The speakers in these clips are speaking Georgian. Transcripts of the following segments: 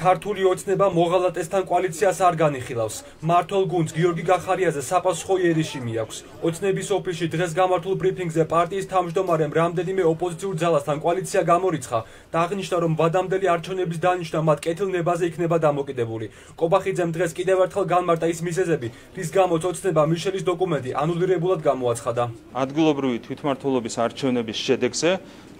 ქართული ოცნება მოღალატესთან კოალიციას არ განიხილავს. მართლ გუნდს გიორგი გახარიაზე საპასუხო იერიში მიაქვს. ოცნების ოფისში დღეს გამართულ ბრიფინგზე პარტიის თავმჯდომარემ რამდენიმე ოპოზიციურ ძალასთან კოალიცია გამორიცხა და აღნიშნა, რომ ვადამდელი არჩევნების დანიშნა მათ კეთილნებაზე იქნება დამოკიდებული. კობახიძემ დღეს კიდევ ერთხელ განმარტა ის მიზეზები, რის გამოც ოცნება მიშელის დოკუმენტი ანულირებულად გამოაცხადა. ადგილობრივი თვითმმართველობის არჩევნების შედეგზე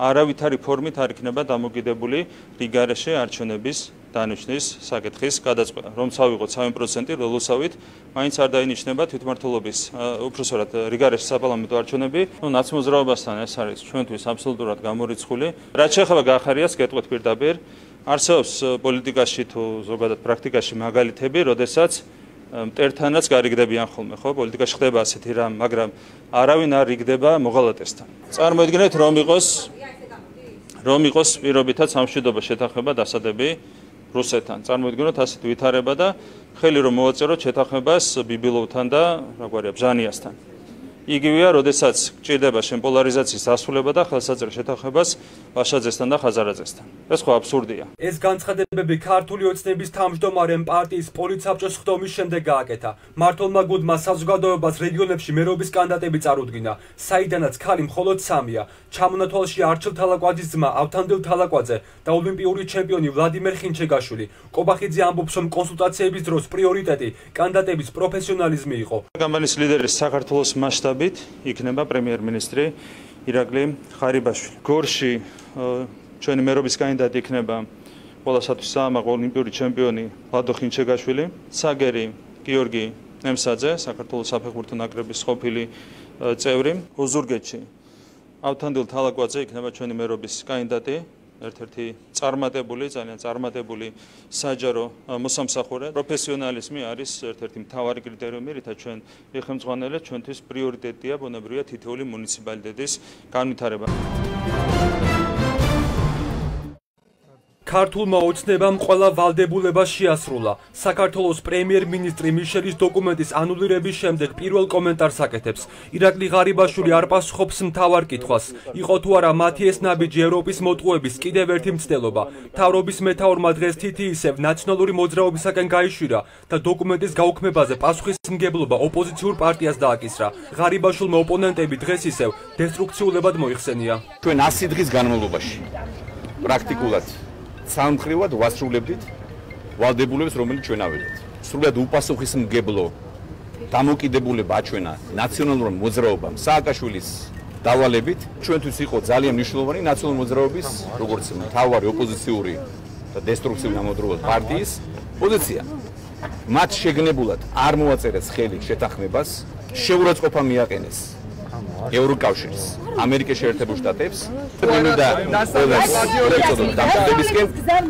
არავითარი ფორმით არ იქნება დამოკიდებული რიგარეშე არჩევნების დანიშნის საკითხის გადაწყვეტა. რომ წავიღოთ 3% როლოსავით, მაინც არ დაინიშნება თვითმმართველობის უფროსურად რიგარეშე საპარლამენტო არჩევნები. ნუ ნაცმოძრაობასთან ეს არის ჩვენთვის აბსოლუტურად გამორიცხული. რაც შეეხება გახარიას, გეტყვით პირდაპირ, არსებობს პოლიტიკაში თუ ზოგადად პრაქტიკაში მაგალითები, როდესაც მტერთანაც გარიგდებიან ხოლმე, ხო? პოლიტიკაში ხდება ასეთი რამ, მაგრამ არავინ არ იგდება მოღალატესთან. წარმოიდგინეთ, რომ იყოს რომ იყოს პირობითად სამშვიდობო შეთანხმება დასადები რუსეთთან. წარმოიდგინოთ ასეთ ვითარება და ხელი რომ მოვაწეროთ შეთანხმებას ბიბილოვთან და რა გვარია ბჟანიასთან. იგივეა, როდესაც გჭირდება შენ პოლარიზაციის დასრულება და ხელსაწერო შეთანხმებას ვაშაძესთან და ხაზარაძესთან. ეს ხო აბსურდია. ეს განცხადებები ქართული ოცნების თავმჯდომარემ პარტიის პოლიცაბჭოს ხდომის შემდეგ გააკეთა. მართლმა გუნდმა საზოგადოებას რეგიონებში მერობის კანდიდატები წარუდგინა, საიდანაც ქალი მხოლოდ სამია. ჩამონათვალში არჩილ თალაკვაძის ძმა ავთანდილ თალაკვაძე და ოლიმპიური ჩემპიონი ვლადიმერ ხინჩეგაშვილი. კობახიძე ამბობს, რომ კონსულტაციების დროს პრიორიტეტი კანდიდატების პროფესიონალიზმი იყო. კამპანიის ლიდერი საქართველოს მასშტაბით იქნება პრემიერ-მინისტრი ირაკლი ხარიბაშვილი. გორში ჩვენი მერობის კანდიდატი იქნება ყველასათვის საამაყო ოლიმპიური ჩემპიონი ლადო ხინჩეგაშვილი, საგერი გიორგი ნემსაძე, საქართველოს საფეხბურთო ნაკრების ყოფილი წევრი, ოზურგეთში ავთანდილ თალაკვაძე იქნება ჩვენი მერობის კანდიდატი, ერთ-ერთი წარმატებული, ძალიან წარმატებული საჯარო მოსამსახურე. პროფესიონალიზმი არის ერთ-ერთი მთავარი კრიტერიუმი, რითაც ჩვენ მიხემძღვანელეთ, ჩვენთვის პრიორიტეტია ბუნებრივია თითოეული მუნიციპალიტეტის განვითარება. ქართულმა ოცნებამ ყველა ვალდებულება შეასრულა. საქართველოს პრემიერ-მინისტრი მიშელის დოკუმენტის ანულირების შემდეგ პირველ კომენტარს აკეთებს. ირაკლი ღარიბაშვილი არ პასუხობს მთავარ კითხვას. იყო თუ არა მათი ეს ნაბიჯი ევროპის მოტყუების კიდევ ერთი მცდელობა. თავრობის მეტაორმა დღეს თითიისევ ნაციონალური მოძრაობისაკენ გაიშვირა და დოკუმენტის გაუქმებაზე პასუხისმგებლობა ოპოზიციურ პარტიას დააკისრა. ღარიბაშვილმა ოპონენტები დღეს ისევ დესტრუქციულებად მოიხსენია. ჩვენ 100 დღის განმავლობაში პრაქტიკულად სამხრივად ვასრულებდით ვალდებულებს, რომელიც ჩვენ ავედით. სრულად უპასუხისმგებლო დამოკიდებულება აჩვენა ნაციონალურ მოძრაობამ სააკაშვილის დავალებით. ჩვენთვის იყო ძალიან მნიშვნელოვანი ნაციონალური მოძრაობის, როგორც მთავარი ოპოზიციური და დესტრუქციული ნამოდროულად პარტიის პოზიცია. მათ შეგნებულად არ მოაწერეს ხელი შეთანხმებას, შეურაცხყოფა მიაყენეს ევროკავშირის ამერიკის შეერთებულ შტატებს და ყველას დამტებისკენ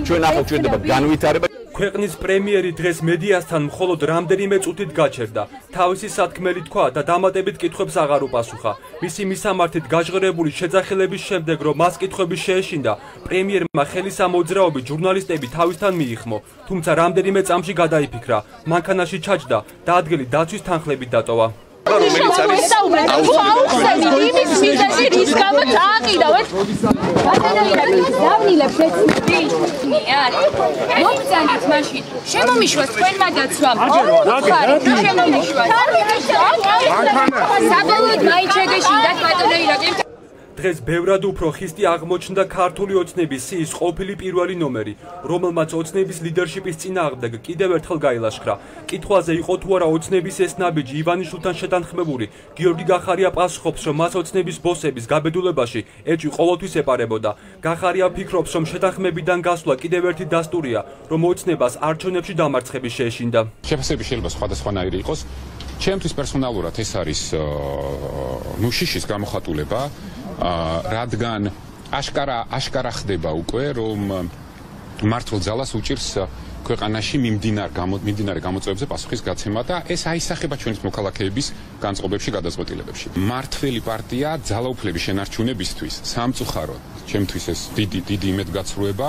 ჩვენ ახალ ჩვენდება განვითარება ქვეყნის პრემიერი დღეს მედიასთან მხოლოდ რამდენიმე წუთით გაჩერდა. თავისი სათქმელი თქვა და დამატებით კითხვებს აღარ უპასუხა. მისი მისამართით გაჟღერებული შეძახილების შემდეგ, რომ მას კითხვები შეეშინდა, პრემიერმა ხელის ამოძრაობით ჟურნალისტები თავისთან მიიხმო, თუმცა რამდენიმე წამში გადაიფიქრა. მანქანაში ჩაჯდა და ადგილი დაცვის თანხლებით დატოვა. რომელიც არის აუხსენით იმის მიზეზი რის გამო დააყიდავთ დავნილებ ეცნიათ მოგწანდით მაშინ. შემომიშვას თქვენმა დაცვამ. შემომიშვას. საბოლოოდ მაიჩეგეშინდათ ბატონო ირაკლი დღეს ბევრად უფრო ხისტი აღმოჩნდა ქართული ოცნების სიის ყოფილი პირველი ნომერი, რომელმაც ოცნების ლიდერშიპის წინააღმდეგ კიდევ ერთხელ გაილაშქრა. კითხვაზე იყო თუ არა ოცნების ეს ნაბიჯი ივანიშვილთან შეთანხმებული. გიორგი გახარია პასუხობს, რომ მას ოცნების ბოსების გაბედულებაში ეჭვი ყოველთვის ეპარებოდა. გახარია ფიქრობს, რომ შეთანხმებიდან გასვლა კიდევ ერთი დასტურია, რომ ოცნებას არჩევნებში დამარცხების შეეშინდა. შეფასები შეიძლება სხვადასხვანაირი იყოს. ჩემთვის პერსონალურად ეს არის ნუ შიშის გამოხატულება. რადგან აშკარა აშკარა ხდება უკვე რომ მართლ ძალას უჭირს ქვეყანაში მიმდინარ მიმდინარე გამოწვევებზე პასუხის გაცემა და ეს აისახება ჩვენს მოქალაქეების განწყობებში გადაწყვეტილებებში. მართველი პარტია ძალაუფლების შენარჩუნებისთვის სამწუხაროდ ჩემთვის ეს დიდი დიდი იმედგაცრუება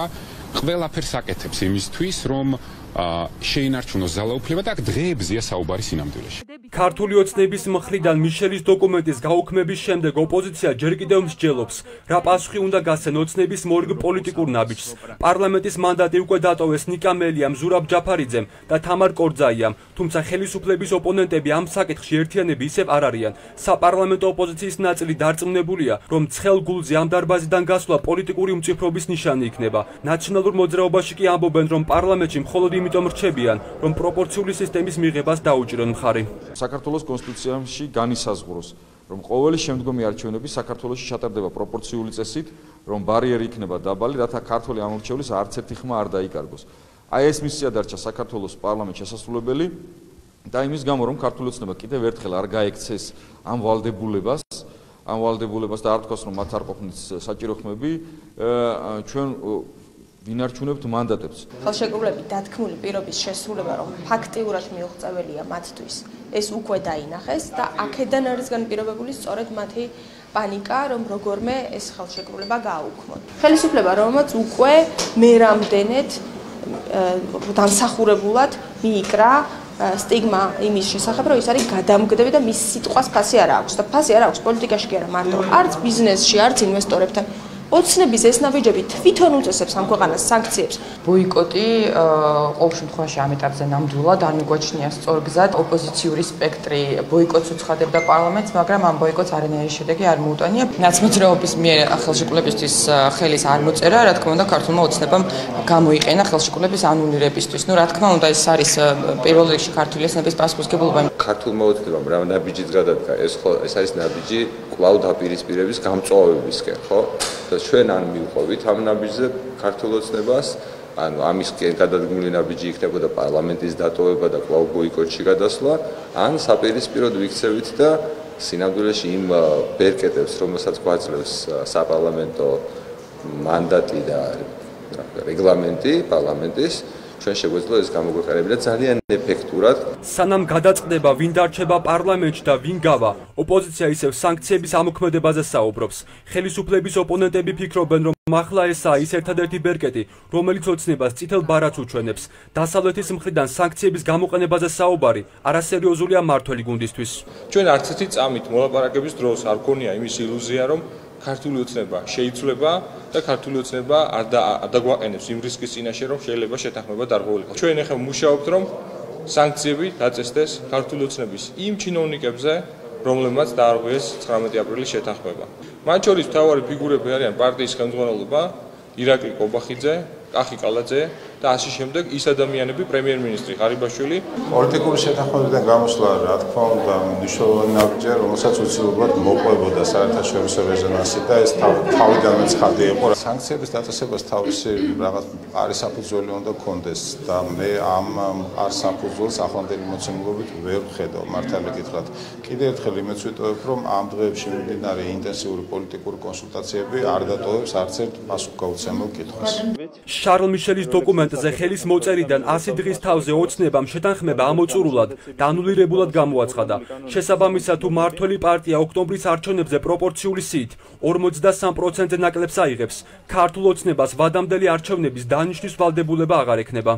ყველაფერს აკეთებს იმისთვის რომ შეინარჩუნოს ძალაუფლება და აქ დღეებზია საუბარი სინამდვილეში. ქართული ოცნების მხრიდან მიშელის დოკუმენტის გაუქმების შემდეგ ოპოზიცია ჯერ კიდევ მსჯელობს, რა პასუხი უნდა გასცენ ოცნების მორგ პოლიტიკურ ნაბიჯს. პარლამენტის მანდატი უკვე დატოვეს ნიკა მელიამ, ზურაბ ჯაფარიძემ და თამარ კორძაიამ, თუმცა ხელისუფლების ოპონენტები ამ საკითხში ერთიანები ისევ არ არიან. საპარლამენტო ოპოზიციის ნაწილი დარწმუნებულია, რომ ცხელ გულზე ამ დარბაზიდან გასვლა პოლიტიკური უმწიფრობის ნიშანი იქნება. ნაციონალურ მოძრაობაში კი ამბობენ, რომ პარლამენტში მხოლოდ იმიტომ რჩებიან, რომ პროპორციული სისტემის მიღებას დაუჭირონ მხარი. საქართველოს კონსტიტუციაში განისაზღვროს, რომ ყოველი შემდგომი არჩევნები საქართველოში ჩატარდება პროპორციული წესით, რომ ბარიერი იქნება დაბალი, რათა ქართული ამორჩევლის არც ერთი ხმა არ დაიკარგოს. აი ეს მისია დარჩა საქართველოს პარლამენტ შესასრულებელი და იმის გამო რომ ქართული ოცნება კიდევ ერთხელ არ გაექცეს ამ ვალდებულებას, ამ ვალდებულებას და არ თქვას რომ მათ არ ყოფნით საჭირო ხმები, ჩვენ ვინარჩუნებთ მანდატებს. ხელშეკრულებით დათქმული პირობის შესრულება რომ ფაქტიურად მიუღწეველია მათთვის, ეს უკვე დაინახეს და აქედან არის განპირობებული სწორედ მათი პანიკა, რომ როგორმე ეს ხელშეკრულება გააუქმონ. ხელისუფლება რომელმაც უკვე მერამდენეთ დამსახურებულად მიიკრა სტიგმა იმის შესახებ, რომ ის არის გადამგდები და მის სიტყვას ფასი არ აქვს და ფასი არ აქვს პოლიტიკაში კი არა მარტო, არც ბიზნესში, არც ინვესტორებთან. ოცნების ეს ნაბიჯები თვითონ უწესებს ამ ქვეყანას სანქციებს. ბოიკოტი ყოველ შემთხვევაში ამ ეტაპზე ნამდვილად არ მიგვაჩნია სწორგზად ოპოზიციური სპექტრი ბოიკოტს უცხადებდა პარლამენტს, მაგრამ ამ ბოიკოტს არანაირი შედეგი არ მოუტანია. ნაცმოძრაობის მიერ ხელშეკრულებისთვის ხელის არ მოწერა, რა თქმა უნდა, ქართულმა ოცნებამ გამოიყენა ხელშეკრულების ანულირებისთვის. ნუ რა თქმა უნდა, ეს არის პირველ რიგში ქართული ოცნების პასუხისგებლობა. ქართულმა ოცნებამ რა ნაბიჯიც გადადგა, ეს ხო ეს არის ნაბიჯი კვლავ დაპირისპირების გამწვავებისკენ, ხო? და რომ ჩვენ არ მივყვებით ამ ნაბიჯზე ქართულ ოცნებას ანუ ამისკენ გადადგმული ნაბიჯი იქნებოდა პარლამენტის დატოვება და კვლავ ბოიკოტში გადასვლა, ან საპირისპიროდ ვიქცევით და სინამდვილეში იმ ბერკეტებს, რომელსაც გვაძლევს საპარლამენტო მანდატი და რეგლამენტი პარლამენტის, ჩვენ შეგვეძლო ეს გამოგვეყარებინა ძალიან ეფექტურად. სანამ გადაწყდება ვინ დარჩება პარლამენტში და ვინ გავა, ოპოზიცია ისევ სანქციების ამოქმედებაზე საუბრობს. ხელისუფლების ოპონენტები ფიქრობენ, რომ ახლა ესაა ის ერთადერთი ბერკეტი, რომელიც ოცნებას წითელ ბარათს უჩვენებს. დასავლეთის მხრიდან სანქციების გამოყენებაზე საუბარი არასერიოზულია მართველი გუნდისთვის. ჩვენ არც ერთი წამით მოლაპარაკების დროს არ გქონია იმის ილუზია, რომ ქართული ოცნება შეიცვლება და ქართული ოცნება არ დაგვაყენებს იმ რისკის წინაშე რომ შეიძლება შეთანხმება დარღვეულიყო. ჩვენ ახლა მუშაობთ რომ სანქციები დაწესდეს ქართული ოცნების იმ ჩინოვნიკებზე რომლებმაც დაარღვიეს 19 აპრილის შეთანხმება. მათ შორის მთავარი ფიგურები არიან პარტიის ხელმძღვანელობა ირაკლი კობახიძე, კახი კალაძე და ასე შემდეგ ის ადამიანები პრემიერ-მინისტრი ღარიბაშვილი პოლიტიკური შეთანხმებიდან გამოსვლა რა თქმა უნდა მნიშვნელოვანი ნაბიჯია რომელსაც უცილებლად მოყვებოდა საერთაშორისო რეზონანსი და ეს თავიდანვე ცხადი იყო. სანქციების დაწესებას თავისი რაღაც არის საფუძველი უნდა კონდეს და მე ამ არ საფუძველს ახლანდელი მოცემულობით ვერ ვხედავ მართალი გითხრათ. კიდევ ერთხელ იმეც ვიტოვებ რომ ამ დღეებში მიმდინარე ინტენსიური პოლიტიკური კონსულტაციები არ დატოვებს არც ერთ პასუხგაუცემელ კითხვას შარლ მიშელის დოკუმენტი პარლამენტზე ხელის მოწერიდან 100 დღის თავზე ოცნებამ შეთანხმება ამოწურულად და ანულირებულად გამოაცხადა. შესაბამისად, თუ მართველი პარტია ოქტომბრის არჩევნებზე პროპორციული სიით 53%-ზე ნაკლებს აიღებს, ქართულ ოცნებას ვადამდელი არჩევნების დანიშნვის ვალდებულება აღარ ექნება.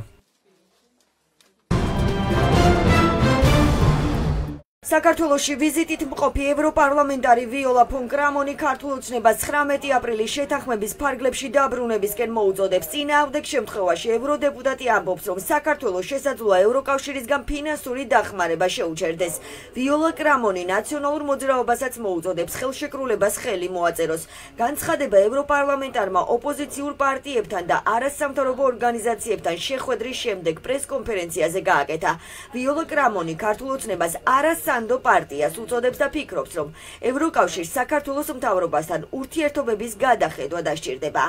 საქართველოსში ვიზიტით მყოფი ევროპარლამენტარი ვიოლა ფონ კრამონი ქართულ ოცნებას 19 აპრილის შეთანხმების ფარგლებში დაბრუნებისკენ მოუწოდებს. წინააღმდეგ შემთხვევაში ევროდეპუტატი ამბობს, რომ საქართველოს შესაძლოა ევროკავშირისგან ფინანსური დახმარება შეუჩერდეს. ვიოლა კრამონი ნაციონალურ მოძრაობასაც მოუწოდებს ხელშეკრულებას ხელი მოაწეროს. განცხადება ევროპარლამენტარმა ოპოზიციურ პარტიებთან და არასამთავრობო ორგანიზაციებთან შეხვედრის შემდეგ პრესკონფერენციაზე გააკეთა. ვიოლა კრამონი ქართულ ოცნებას არასამთავრობო სანდო პარტიას უწოდებს და ფიქრობს, რომ ევროკავშირს საქართველოს მთავრობასთან ურთიერთობების გადახედვა დასჭირდება.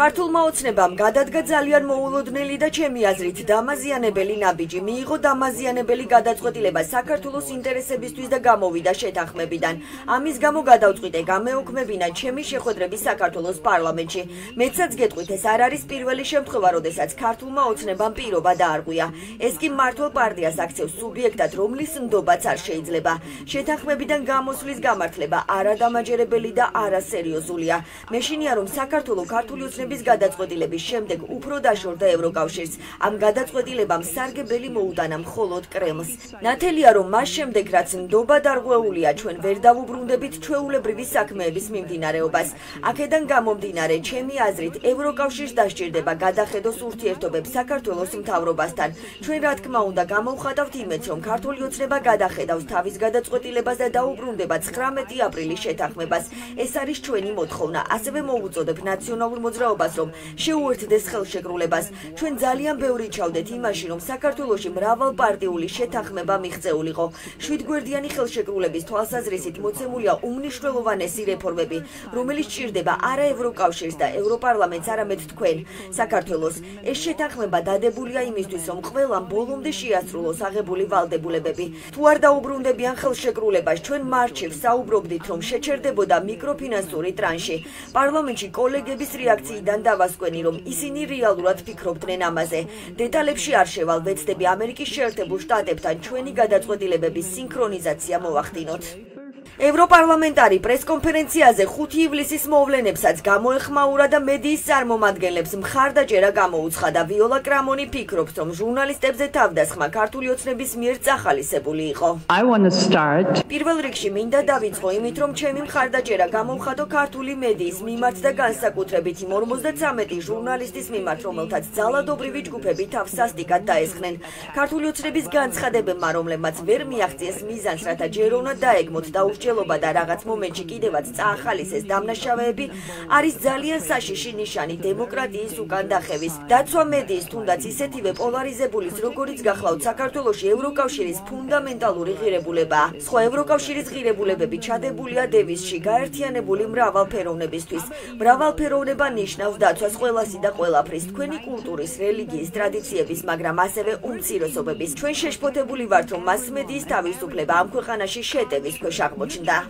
ქართულმა ოცნებამ გადადგა ძალიან მოულოდნელი და ჩემი აზრით დამაზიანებელი ნაბიჯი მიიღო დამაზიანებელი გადაწყვეტილება საქართველოს ინტერესებისთვის და გამოვიდა შეთანხმებიდან. ამის გამო გადავწყვიტე გამეოქმებინა ჩემი შეხვედრები საქართველოს პარლამენტში. მეცაც გეტყვით ეს არ არის პირველი შემთხვევა, როდესაც ქართულმა ოცნებამ პირობა დაარღვია. ეს კი მართლ პარტიას აქცევს სუბიექტად, რომლის ნდობაც არ შეიძლება. შეთანხმებიდან გამოსვლის გამართლება არადამაჯერებელი და არასერიოზულია. მეშინია რომ საქართველოს ქართული ოცნების გადაწყვეტილების შემდეგ უფრო დაშორდა ევროკავშირს. ამ გადაწყვეტილებამ სარგებელი მოუტანა მხოლოდ კრემლს. ნათელია რომ მას შემდეგ რაც ნდობა დარღვეულია, ჩვენ ვერ დავუბრუნდებით ჩვეულებრივი საქმეების მიმდინარეობას. აქედან გამომდინარე, ჩემი აზრით, ევროკავშირს დასჭირდება გადახედოს ურთიერთობებს საქართველოს მთავრობასთან. ჩვენ რა თქმა უნდა გამოვხატავთ იმედს, რომ ქართული ოცნება გადახედავს თავის გადაწყვეტილებას და დაუბრუნდება 19 აპრილის შეთანხმებას. ეს არის ჩვენი მოთხოვნა. ასევე მოუწოდებ ნაციონალურ მოძრაობას, რომ შეუერთდეს ხელშეკრულებას. ჩვენ ძალიან ბევრი ჩავდეთ იმაში, რომ საქართველოში მრავალპარტიული შეთანხმება მიღწეულიყო. შვიდგვერდიანი ხელშეკრულების თვალსაზრისით მოცემულია უმნიშვნელოვანესი რეფორმები, რომელიც ჭირდება არა ევროკავშირს და ევროპარლამენტს, არამედ თქვენ, საქართველოს. ეს შეთანხმება დადებულია იმისთვის, რომ ყველამ ბოლომდე შეასრულოს აღებული ვალდებულებები. თუ არ დაუბრუნდებიან ხელშეკრულებას, ჩვენ მარტში საუბრობდით, რომ შეჩერდებოდა მიკროფინანსური ტრანში. პარლამენტში კოლეგების რეაქციიდან დავასკვენი, რომ ისინი რეალურად ფიქრობდნენ ამაზე. დეტალებში არ შევალ, ვეცდები ამერიკის შეერთებულ შტატებთან ჩვენი გადაწყვეტილებების სინქრონიზაცია მოვახდინოთ. ევროპარლამენტარი პრესკონფერენციაზე 5 ივლისის მოვლენებსაც გამოეხმაურა და მედიის წარმომადგენლებს მხარდაჭერა გამოუცხადა. ვიოლა კრამონი ფიქრობს, რომ ჟურნალისტებზე თავდასხმა ქართული ოცნების მიერ წახალისებული იყო. Პირველ რიგში მინდა დავიწყო იმით, რომ ჩემი მხარდაჭერა გამოვხატო ქართული მედიის მიმართ და განსაკუთრებით იმ 53 ჟურნალისტის მიმართ, რომელთაც ძალადობრივი ჯგუფები თავს სასტიკად დაესხნენ. ქართული ოცნების განცხადებებმა, რომლებმაც ვერ მიაღწიეს მიზანს, რათა ჯერონა დაეგმოთ და ურჩ მსჯელობა და რაღაც მომენტში კიდევაც წაახალისეს დამნაშავეები არის ძალიან საშიში ნიშანი დემოკრატიის უკან დახევის. დაცვა მედიის თუნდაც ისეთივე პოლარიზებულის, როგორიც გახლავთ საქართველოში ევროკავშირის ფუნდამენტალური ღირებულება. სხვა ევროკავშირის ღირებულებები ჩადებულია დევიზში გაერთიანებული მრავალფეროვნებისთვის. მრავალფეროვნება ნიშნავს დაცვას ყველასი და ყველაფრის, თქვენი კულტურის, რელიგიის, ტრადიციების, მაგრამ ასევე უმცირესობების. ჩვენ შეშფოთებული ვართ, რომ მასმედიის თავისუფლება ამ ქვეყანაში შეტევის ქვეშ აღმოჩნდა. da.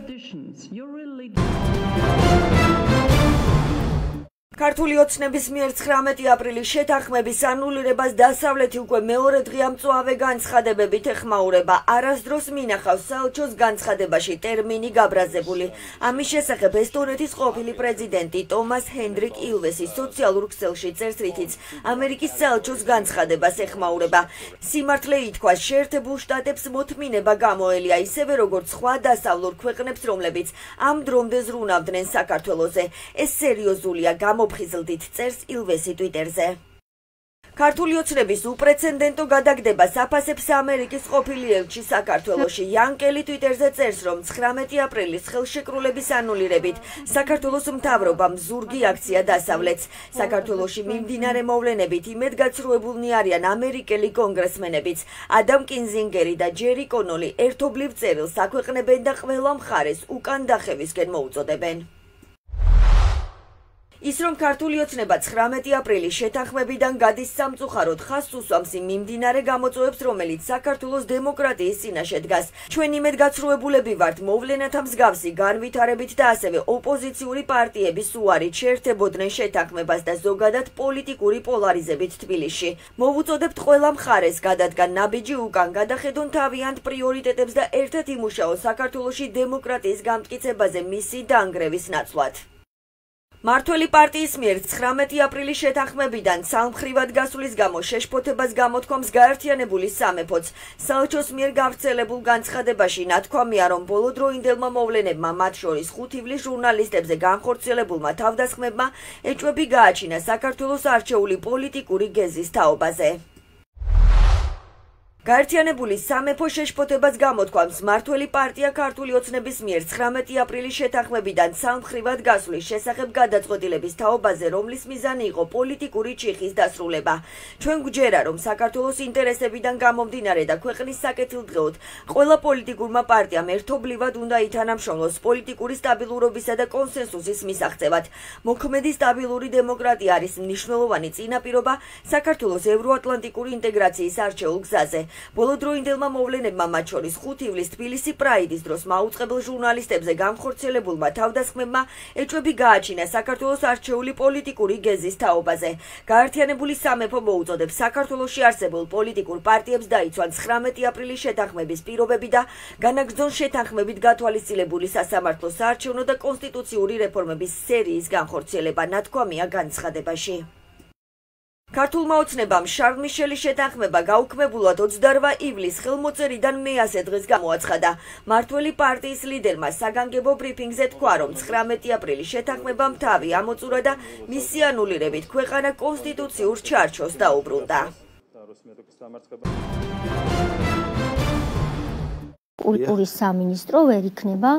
ქართული ოცნების მიერ 19 აპრილის შეთანხმების ანულირებას დასავლეთი უკვე მეორე დღე ამწვავე განცხადებებით ეხმაურება. არასდროს მინახავს საელჩოს განცხადებაში ტერმინი გაბრაზებული. ამის შესახებ ესტონეთის ყოფილი პრეზიდენტი ტომას ჰენდრიკ ილვესი სოციალურ ქსელში წერს რითიც ამერიკის საელჩოს განცხადებას ეხმაურება. სიმართლე ითქვა შეერთებულ შტატებს მოთმინება გამოელია ისევე როგორც სხვა დასავლურ ქვეყნებს რომლებიც ამ დრომდე ზრუნავდნენ საქართველოზე. ეს სერიოზულია გამო მომხიზლდით წერს ილვესი ტვიტერზე. ქართული ოცნების უპრეცედენტო გადაგდება საფასებს ამერიკის ყოფილი ელჩი საქართველოში. იანკელი ტვიტერზე წერს რომ 19 აპრილის ხელშეკრულების ანულირებით საქართველოს მთავრობამ ზურგი აქცია დასავლეთს. საქართველოში მიმდინარე მოვლენებით იმედგაცრუებულნი არიან ამერიკელი კონგრესმენებიც. ადამ კინზინგერი და ჯერი კონოლი ერთობლივ წერილს აქვეყნებენ და ყველა მხარეს უკან დახევისკენ მოუწოდებენ ის რომ ქართული ოცნება 19 აპრილის შეთანხმებიდან გადის სამწუხაროდ ხას უსვამს იმ მიმდინარე გამოწვევებს რომელიც საქართველოს დემოკრატიის წინაშე დგას. ჩვენ იმედგაცრუებულები ვართ მოვლენათა მსგავსი განვითარებით და ასევე ოპოზიციური პარტიების უარით შეერთებოდნენ შეთანხმებას და ზოგადად პოლიტიკური პოლარიზებით თბილისში. მოვუწოდებთ ყველა მხარეს გადადგან ნაბიჯი უკან გადახედონ თავიანთ პრიორიტეტებს და ერთად იმუშაოს საქართველოსი დემოკრატიის გამტკიცებაზე მისი დაანგრევის ნაცვლად მართველი პარტიის მიერ 19 აპრილის შეთანხმებიდან სამხრივად გასulis გამო შეშფოთებას გამოთქვამს გაერთიანებული სამეფოც. საელჩოს მიერ გავრცელებულ განცხადებაში ნათქვამია, რომ ბოლოდროინდელმა მოვლენებმა, მათ შორის ხუთივლის ჟურნალისტებზე განხორციელებულმა თავდასხმებმა, ეჭვები გააჩინა საქართველოს არჩეული პოლიტიკური გეზის თაობაზე. გაერთიანებული სამეფო შეშფოთებას გამოთქვამს მართველი პარტია ქართული ოცნების მიერ 19 აპრილის შეთანხმებიდან სამხრივად გასვლის შესახებ გადაწყვეტილების თაობაზე, რომლის მიზანი იყო პოლიტიკური ჩიხის დასრულება. ჩვენ გვჯერა, რომ საქართველოს ინტერესებიდან გამომდინარე და ქვეყნის საკეთილდღეოდ ყველა პოლიტიკურმა პარტიამ ერთობლივად უნდა ითანამშრომლოს პოლიტიკური სტაბილურობისა და კონსენსუსის მისაღწევად. მოქმედი სტაბილური დემოკრატია არის მნიშვნელოვანი წინაპირობა საქართველოს ევროატლანტიკური ინტეგრაციის არჩეულ გზაზე. ბოლოდროინდელმა მოვლენებმა მათ შორის 5 ივლისს თბილისი პრაიდის დროს მაუწყებელ ჟურნალისტებზე გამხორციელებულმა თავდასხმებმა ეჭვები გააჩინა საქართველოს არჩეული პოლიტიკური გეზის თაობაზე. გაერთიანებული სამეფო მოუწოდებს საქართველოში არსებულ პოლიტიკურ პარტიებს დაიცვან 19 აპრილის შეთანხმების პირობები და განაგრძონ შეთანხმებით გათვალისწინებული სასამართლო საარჩევნო და კონსტიტუციური რეფორმების სერიის განხორციელება ნათქვამია განცხადებაში. ქართულმა ოცნებამ შარლ მიშელის შეთანხმება გაუქმებულად 28 ივლისს ხელმოწერიდან მეასე დღეს გამოაცხადა. მართველი პარტიის ლიდერმა საგანგებო ბრიფინგზე თქვა, რომ 19 აპრილის შეთანხმებამ თავი ამოწურა და მისი ანულირებით ქვეყანა კონსტიტუციურ ჩარჩოს დაუბრუნდა. კულტურის სამინისტრო ვერ იქნება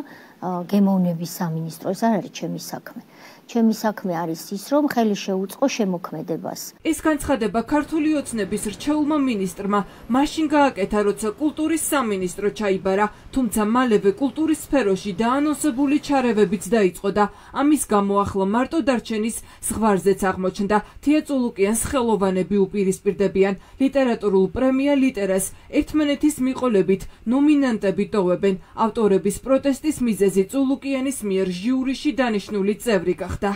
გემოვნების სამინისტრო, ეს არ არის ჩემი საქმე. ჩემი საქმე არის ის, რომ ხელი შეუწყო შემოქმედებას. ეს განცხადება ქართული ოცნების რჩეულმა მინისტრმა. მაშინ გააკეთა, როცა კულტურის სამინისტრო ჩაიბარა, თუმცა მალევე კულტურის სფეროში დაანონსებული ჩარევებიც დაიწყო და ამის გამო ახლა მარტო დარჩენის ზღვარზეც აღმოჩნდა. თია წულუკიანს ხელოვანები უპირისპირდებიან. ლიტერატურულ პრემია ლიტერას ერთმანეთის მიყოლებით ნომინანტები ტოვებენ. ავტორების პროტესტის მიზეზი წულუკიანის მიერ ჟიურიში დანიშნული წევრი გახდა გახდა?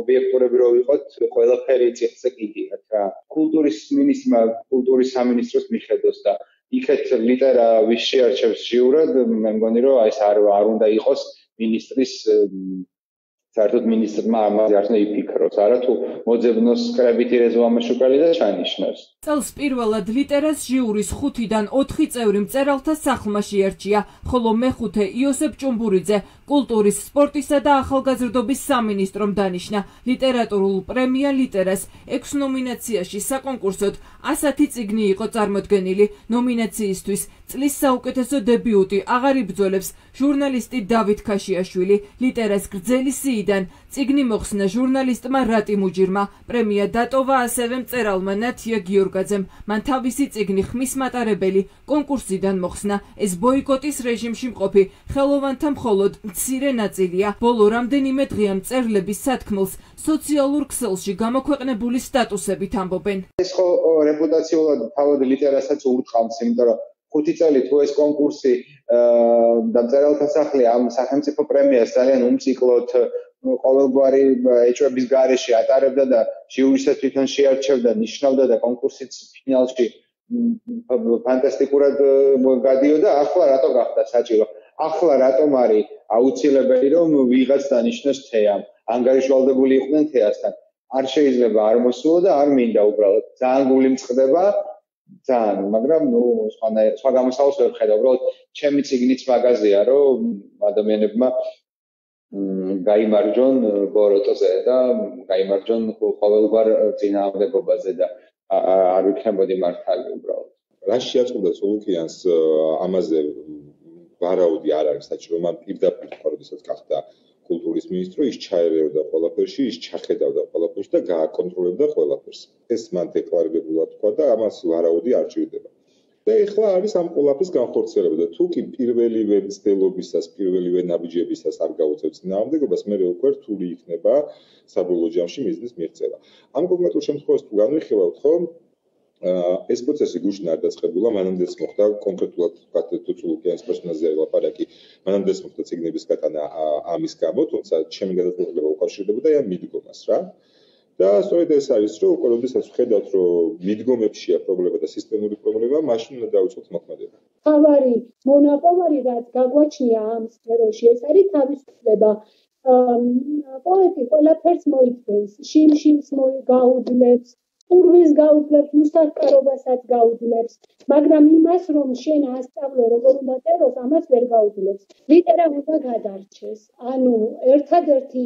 ობიექტურები რო ვიყოთ, ყველაფერი ციხზე კიდიათ რა. კულტურის მინისტრმა კულტურის სამინისტროს მიხედოს და იქეთ ლიტერა ვის შეარჩევს ჟიურად, მე მგონი რომ ეს არ არ უნდა იყოს მინისტრის საერთოდ მინისტრმა ამაზე არ უნდა იფიქროს, არა თუ მოძებნოს კრებითი რეზუმე შეკალი და ჩანიშნოს. წელს პირველად ლიტერას ჟიურის 5-დან 4 წევრი მწერალთა სახლმა შეერჩია, ხოლო მეხუთე იოსებ ჭუმბურიძე კულტურის, სპორტისა და ახალგაზრდობის სამინისტრომ დანიშნა. ლიტერატურულ პრემია ლიტერას 6 ნომინაციაში საკონკურსოდ 100 წიგნი იყო წარმოდგენილი. ნომინაციისთვის წლის საუკეთესო დებიუტი აღარ იბრძოლებს ჟურნალისტი დავით ქაშიაშვილი. ლიტერას გრძელი სიიდან წიგნი მოხსნა ჟურნალისტმა რატი მუჯირმა. პრემია დატოვა ასევე მწერალმა ნათია გიორგაძემ. მან თავისი წიგნი ხმის მატარებელი კონკურსიდან მოხსნა. ეს ბოიკოტის რეჟიმში მყოფი ხელოვანთა მხოლოდ მცირე ნაწილია. ბოლო რამდენიმე დღეა მწერლების სათქმელს სოციალურ ქსელში გამოქვეყნებული სტატუსებით ამბობენ. ეს ხო რეპუტაციულად თავად ლიტერასაც ურტყამს იმიტომ რომ ხუთი წელი თუ ეს კონკურსი და მწერალთა სახლი ამ სახელმწიფო პრემიას ძალიან უმციკლოდ ყოველგვარი ეჭვების გარეშე ატარებდა და ჟიურისაც თვითონ შეარჩევდა, ნიშნავდა და კონკურსიც ფინალში ფანტასტიკურად გადიოდა. ახლა რატო გახდა საჭირო? ახლა რატომ არის აუცილებელი რომ ვიღაც დანიშნოს თეამ? ანგარიშვალდებული იყვნენ თეასთან. არ შეიძლება არ მოსულო და არ მინდა უბრალოდ. ძალიან გული მწყდება ძალიან, მაგრამ ნუ სხვანაირ სხვა გამოსავალს ვერ ხედავ. უბრალოდ ჩემი ციგნიც მაგაზია, რომ ადამიანებმა გაიმარჯონ ბოროტოზე და გაიმარჯონ ყოველგვარ ძინააღმდეგობაზე და არ ვიქნებოდი მართალი უბრალოდ. რა შეაწყობდა სულუკიანს ამაზე ვარაუდი არ არის საჭირო? მან პირდაპირ თქვა როდესაც გახდა კულტურის მინისტრო ის ჩაერეოდა ყველაფერში ის ჩახედავდა ყველაფერში და გააკონტროლებდა ყველაფერს. ეს მან დეკლარირებულად თქვა და ამას ვარაუდი არ ჭირდება და ეხლა არის ამ ყოლაფის განხორციელება და თუ კი პირველივე ცდელობისას, პირველივე ნაბიჯებისას არ გაუწევს ნამდვილობას, მე უკვე რთული იქნება საბოლოო ჯამში მიზნის მიღწევა. ამ კონკრეტულ შემთხვევაში თუ განვიხილავთ, ხო, ეს პროცესი გუშინ არ დაწყებულა, მანამდეც მოხდა კონკრეტულად ცულუკიანის პერსონაჟზე ლაპარაკი, მანამდეც მოხდა ციგნების გატანა ამის გამო, თუმცა ჩემი გადაწყვეტილება უკავშირდებოდა ამ მიდგომას რა. და სწორედ ეს არის რომ უკვე როდესაც ვხედავთ რომ მიდგომებშია პრობლემა და სისტემური პრობლემა მაშინ უნდა დავიწყოთ მოქმედება. თავარი მონაპოვარი რაც გაგვაჩნია ამ სფეროში ეს არის თავისუფლება. პოეტი ყველაფერს მოიწევს, შიმშიმს მოიგაუძლებს, ურვის გაუძლებს, უსტარკარობასაც გაუძლებს, მაგრამ იმას რომ შენ ასწავლო როგორ უნდა წეროს, ამას ვერ გაუძლებს. ლიტერა უნდა გადარჩეს. ანუ ერთადერთი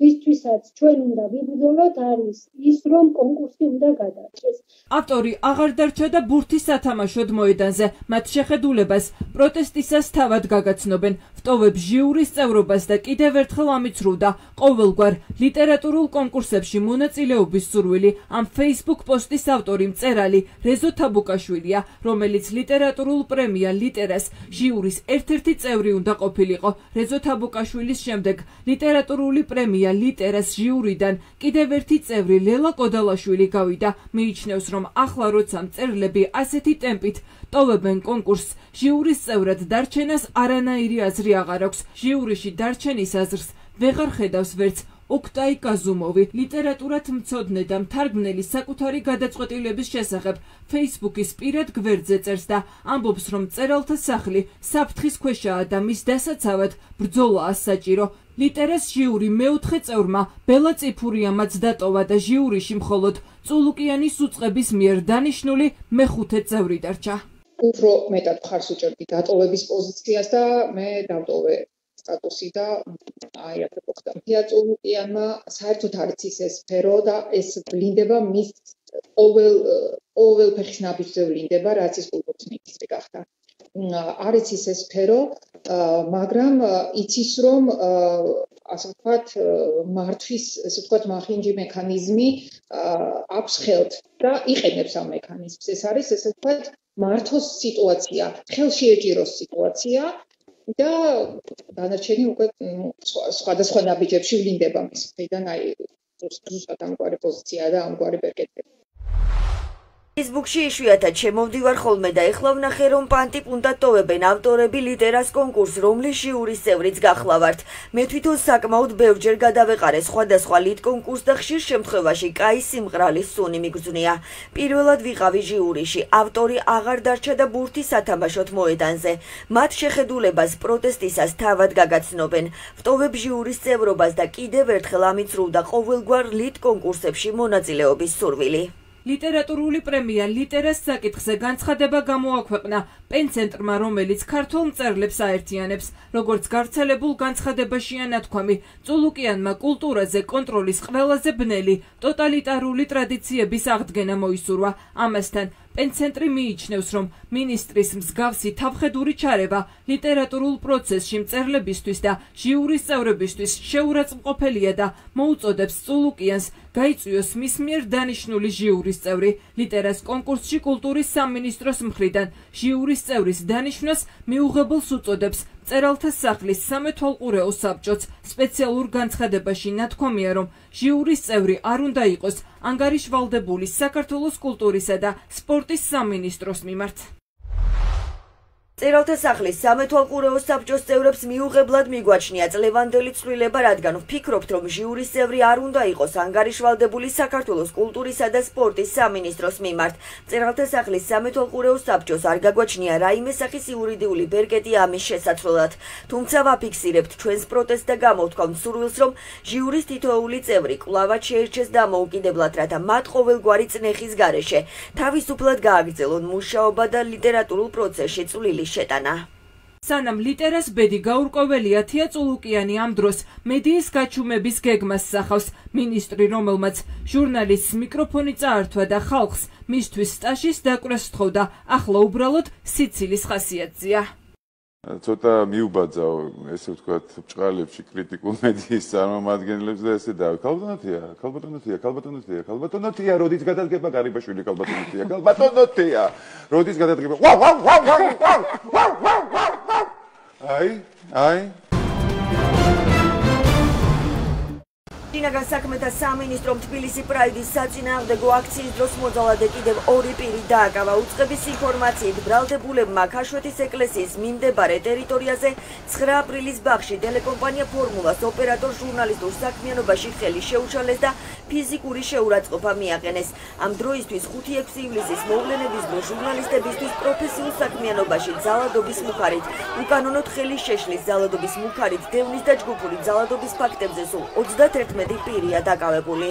ვისთვისაც ჩვენ უნდა ვიბრძოლოთ არის ის რომ კონკურსი უნდა გადაჭრეს. ავტორი აღარ დარჩა და ბურთის სათამაშოდ მოედანზე მათ შეხედულებას პროტესტისას თავად გაგაცნობენ. ვტოვებს ჟიურის წევრობას და კიდევ ერთხელ ამიცრუვდა ყოველგვარ ლიტერატურულ კონკურსებში მონაწილეობის სურვილი. ამ Facebook პოსტის ავტორი მწერალი რეზო თაბუკაშვილია, რომელიც ლიტერატურულ პრემია ლიტერას ჟიურის ერთ-ერთი წევრი უნდა ყოფილიყო. რეზო თაბუკაშვილის შემდეგ ლიტერატურული პრემია ლიტერ ლიტერას ჟიურიდან კიდევ ერთი წევრი ლელა კოდალაშვილი გავიდა. მიიჩნევს, რომ ახლა როცა მწერლები ასეთი ტემპით ტოვებენ კონკურსს, ჟიურის წევრად დარჩენას არანაირი აზრი აღარ აქვს. ჟიურიში დარჩენის აზრს ვეღარ ხედავს ვერც ოქტაი კაზუმოვი ლიტერატურად მცოდნე და მთარგმნელი საკუთარი გადაწყვეტილების შესახებ Facebook-ის პირად გვერდზე წერს და ამბობს, რომ წერალთა სახლი საფრთხის ქვეშაა და მის დასაცავად ბრძოლაა საჭირო. ლიტერას ჟიური მეოთხე წევრმა ბელა წიფურიამაც დატოვა და ჟიურიში მხოლოდ წულუკიანის უწყების მიერ დანიშნული მეხუთე წევრი დარჩა. უფრო მეტად ხარს უჭერდი დატოვების პოზიციას და მე დავტოვე სტატუსი და აი ასე ხდება. თეატრულიანმა საერთოდ არის ის სფერო და ეს ვლინდება მის ყოველ ყოველ ფეხის ნაბიჯზე ვლინდება, რაც ის კულტურის მინისტრი გახდა. არის ის სფერო, მაგრამ იცის რომ ასე ვთქვათ, მართვის, ასე ვთქვათ, მახინჯი მექანიზმი აქვს ხელთ და იყენებს ამ მექანიზმს. ეს არის ესე ვთქვათ, მართოს სიტუაცია, ხელში ეჭიროს სიტუაცია და დანარჩენი უკვე სხვადასხვა ნაბიჯებში ვლინდება მის მხრიდან აი ზუსტად ამგვარი პოზიცია და ამგვარი პერკეტები Facebook-ში იშვიათად შემოვდივარ ხოლმე და ეხლა ვნახე რომ პანტი პუნტად ტოვებენ ავტორები ლიტერას კონკურს რომლის ჟიურის წევრიც გახლავართ. მე თვითონ საკმაოდ ბევრჯერ გადავეყარე სხვადასხვა ლიტ კონკურს და ხშირ შემთხვევაში კაი სიმღრალის სუნი მიგზნია პირველად ვიყავი ჟიურიში. ავტორი აღარ დარჩა და ბურთი სათამაშოდ მოედანზე. მათ შეხედულებას პროტესტისას თავად გაგაცნობენ. ვტოვებ ჟიურის წევრობას და კიდევ ერთხელ ამიცრუდა ყოველგვარ ლიტ კონკურსებში მონაწილეობის სურვილი ლიტერატურული პრემია ლიტერას საკითხზე განცხადება გამოაქვეყნა პენცენტრმა, რომელიც ქართულ მწერლებს აერთიანებს, როგორც გავრცელებულ განცხადებაშია ნათქვამი, წულუკიანმა კულტურაზე კონტროლის ყველაზე ბნელი ტოტალიტარული ტრადიციების აღდგენა მოისურვა. ამასთან პენცენტრი მიიჩნევს, რომ ministris მსგავსი თავხედური ჩარევა ლიტერატურულ პროცესში მწერლებისთვის და ჟიურის წევრებისთვის შეურაცხმყოფელია და მოუწოდებს წულუკიანს გაიწვიოს მის მიერ დანიშნული ჟიურის წევრი. ლიტერას კონკურსში კულტურის სამინისტროს მხრიდან ჟიურის წევრის დანიშნვას მიუღებელს უწოდებს წერალთა სახლის სამეთვალყურეო საბჭოც სპეციალურ განცხადებაში ნათქვამია, რომ ჟიურის წევრი არ უნდა იყოს ანგარიშვალდებული საქართველოს კულტურისა და სპორტის სამინისტროს მიმართ. წერალთა სახლის სამეთვალყურეო საბჭოს წევრებს მიუღებლად მიგვაჩნია წლევანდელი ცვლილება, რადგან ვფიქრობთ, რომ ჟიურის წევრი არ უნდა იყოს ანგარიშვალდებული საქართველოს კულტურისა და სპორტის სამინისტროს მიმართ. წერალთა სახლის სამეთვალყურეო საბჭოს არ გაგვაჩნია რაიმე სახის იურიდიული ბერკეტი ამის შესაძლებლად. თუმცა ვაფიქსირებთ ჩვენს პროტესტს და გამოვთქვამთ სურვილს, რომ ჟიურის თითოეული წევრი კვლავად შეერჩეს დამოუკიდებლად, რათა მათ ყოველგვარი წნეხის გარეშე თავისუფლად გააგრძელონ მუშაობა და ლიტერატურულ პროცესში წვლილი შეტანა. სანამ ლიტერას ბედი გაურკვეველია თია წულუკიანი ამ დროს. მედიის გაჩუმების გეგმას სახავს. მინისტრი რომელმაც ჟურნალისტს მიკროფონი წაართვა და ხალხს მისთვის სტაჟის დაკვრას თხოვდა ახლა უბრალოდ სიცილის ხასიათზია ცოტა მიუბაძაო ესე ვთქვათ ბჭყალებში კრიტიკულ მედიის წარმომადგენლებს და ესე და ქალბატონოთია ქალბატონოთია ქალბატონოთია ქალბატონოთია როდის გადადგება გარიბაშვილი ქალბატონოთია ქალბატონოთია როდის გადადგება? ვა ვა ვა ვა ვა ვა აი აი ჩინაგან საქმეთა სამინისტრომ თბილისი პრაიდის საწინააღმდეგო აქციის დროს მოძალადე კიდევ ორი პირი დააკავა უცხების ინფორმაციით ბრალდებულებმა ქაშვეთის ეკლესიის მიმდებარე ტერიტორიაზე 9 აპრილის ბაღში ტელეკომპანია ფორმულას ოპერატორ ჟურნალისტურ საქმიანობაში ხელი შეუშალეს და ფიზიკური შეურაცხყოფა მიაყენეს. ამ დროისთვის 5-6 ივლისის მოვლენების დროს ჟურნალისტებისთვის პროფესიულ საქმიანობაში ძალადობის მუხარით უკანონოდ ხელი შეშლის ძალადობის მუხარით დევნის და ჯგუფური ძალადობის ფაქტებზე სულ 31 მეტი პირია დაკავებული.